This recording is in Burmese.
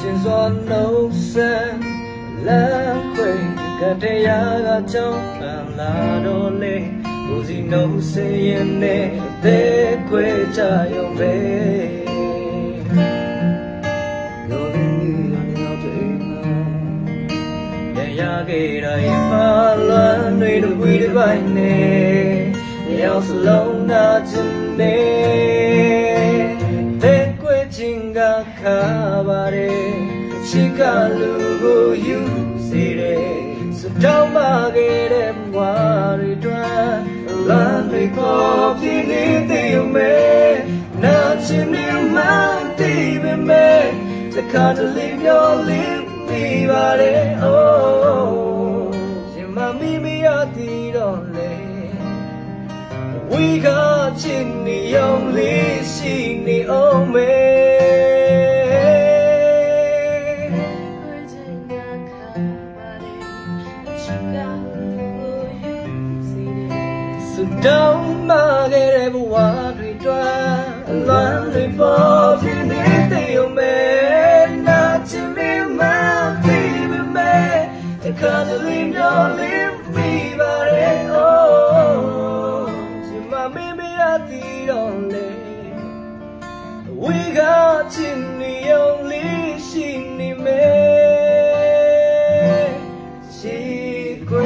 ချင်းစွာနှုတ်ဆက်လမ်းခွေကတရားကကြောင်းအလာတော်လေးကိုစီနှုတ်စေရင်နဲ့တဲ့ခွေကြရုံပဲ ခဲ့တိုင်းမှာလွမ်းတွေတို့ဝီတစ်ပိုင်းနဲ့ရောက်စလုံးနာချင်တဲ့ခွေချင်းကခါပါတယ်ချစ်ကလူကိုယူစေတယ်စတောင်းပါခဲ့တဲ့ဘဝတွေတွင်လမ်းတွေပေါ်ပြင်းနေတဲ့ယူမဲ့နာချင်နေမှတည်ပေမဲ့တခါတလေပြောလိမ့်မိပါတယ် oh ဝီကချင်နေအောင်လေးရှိနေအောင်မေတောင်းမာခဲ့တဲ့ဘဝတွေတွင်အလန်းတွေပေါ်ဖြစ်နေတဲ့ယုံမဲနာချင်မမသိမမဲတခါတလေမျောလေး 为何情你用力，心里没记挂？